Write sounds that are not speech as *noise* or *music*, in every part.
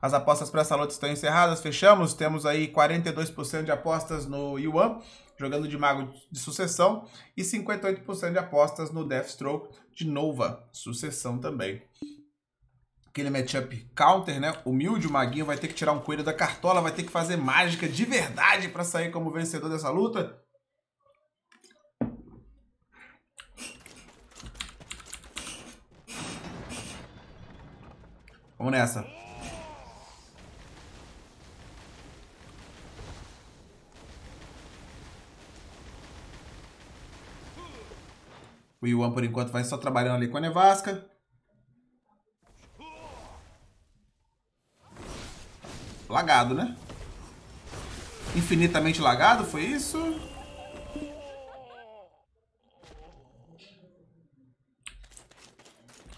As apostas para essa luta estão encerradas, fechamos. Temos aí 42% de apostas no Yuan, jogando de mago de sucessão, e 58% de apostas no Deathstroke de Nova, sucessão também. Aquele matchup counter, né? Humilde, o Maguinho vai ter que tirar um coelho da cartola, vai ter que fazer mágica de verdade para sair como vencedor dessa luta. Vamos nessa. O Yuan, por enquanto, vai só trabalhando ali com a Nevasca. Lagado, né? Infinitamente lagado, foi isso?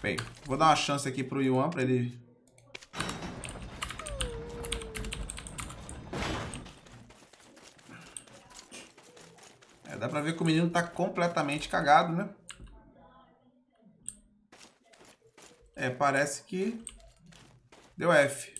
Bem, vou dar uma chance aqui pro Yuan pra ele... É, dá pra ver que o menino tá completamente cagado, né? É, parece que deu F.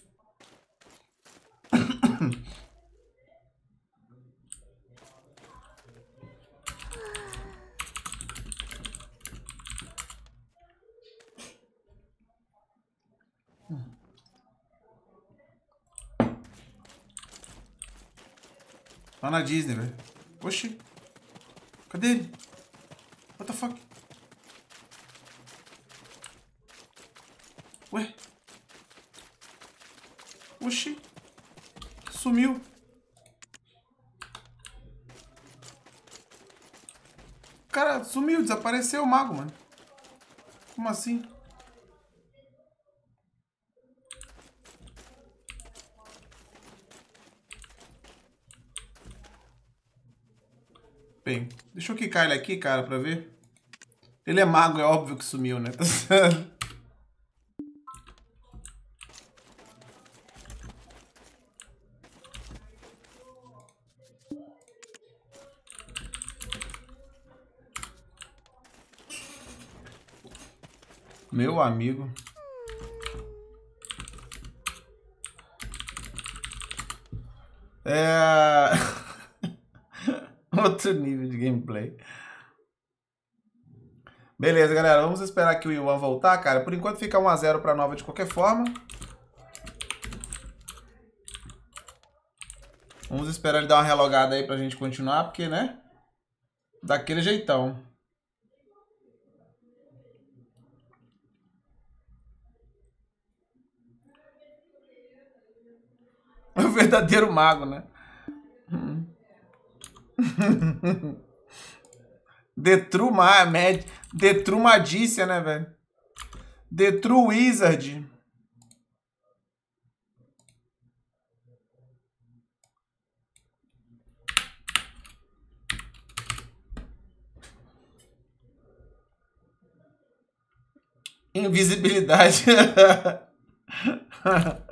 Lá na Disney, velho. Oxi. Cadê ele? What the fuck? Ué? Oxi. Sumiu. Cara, sumiu, desapareceu o mago, mano. Como assim? Bem, deixa eu quicar ele aqui, cara, pra ver. Ele é mago, é óbvio que sumiu, né? *laughs* Meu amigo. É... *laughs* Outro nível de gameplay. Beleza, galera. Vamos esperar que o Yuan voltar, cara. Por enquanto fica 1x0 pra Nova de qualquer forma. Vamos esperar ele dar uma relogada aí pra gente continuar, porque, né? Daquele jeitão. É *laughs* o verdadeiro mago, né? *laughs* Detruma, Mad, Detrumadícia, né, velho? Detru Wizard. Invisibilidade. *laughs*